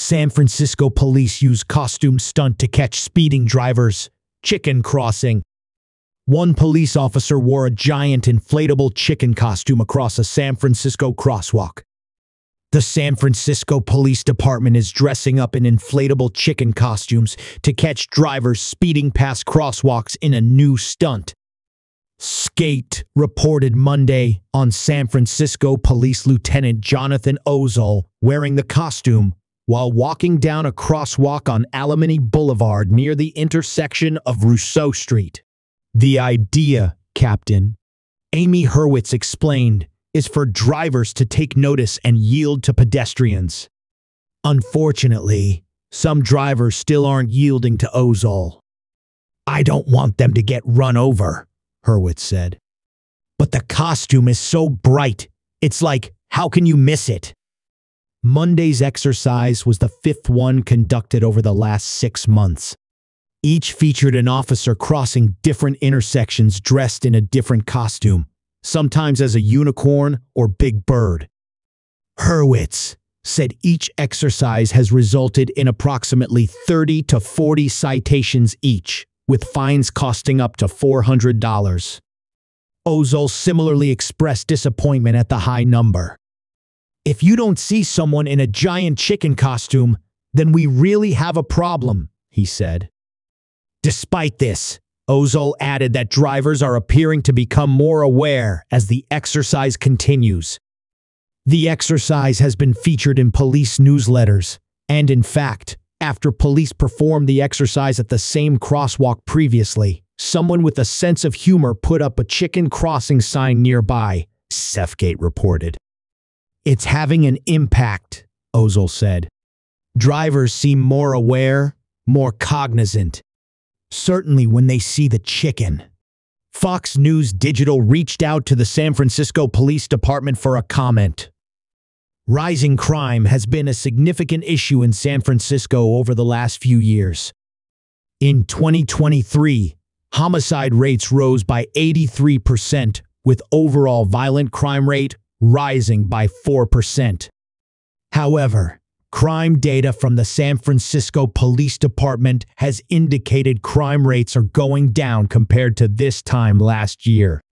San Francisco police use costume stunt to catch speeding drivers. Chicken crossing. One police officer wore a giant inflatable chicken costume across a San Francisco crosswalk. The San Francisco Police Department is dressing up in inflatable chicken costumes to catch drivers speeding past crosswalks in a new stunt. SFGate reported Monday on San Francisco Police Lieutenant Jonathan Ozol wearing the costume while walking down a crosswalk on Alemany Boulevard near the intersection of Rousseau Street. The idea, Captain, Amy Hurwitz explained, is for drivers to take notice and yield to pedestrians. Unfortunately, some drivers still aren't yielding to Ozol. I don't want them to get run over, Hurwitz said. But the costume is so bright, it's like, how can you miss it? Monday's exercise was the fifth one conducted over the last six months. Each featured an officer crossing different intersections dressed in a different costume, sometimes as a unicorn or big bird. Hurwitz said each exercise has resulted in approximately 30 to 40 citations each, with fines costing up to $400. Ozol similarly expressed disappointment at the high number. If you don't see someone in a giant chicken costume, then we really have a problem, he said. Despite this, Ozol added that drivers are appearing to become more aware as the exercise continues. The exercise has been featured in police newsletters, and in fact, after police performed the exercise at the same crosswalk previously, someone with a sense of humor put up a chicken crossing sign nearby, SFGate reported. It's having an impact, Ozol said. Drivers seem more aware, more cognizant. Certainly when they see the chicken. Fox News Digital reached out to the San Francisco Police Department for a comment. Rising crime has been a significant issue in San Francisco over the last few years. In 2023, homicide rates rose by 83%, with overall violent crime rate rising by 4%. However, crime data from the San Francisco Police Department has indicated crime rates are going down compared to this time last year.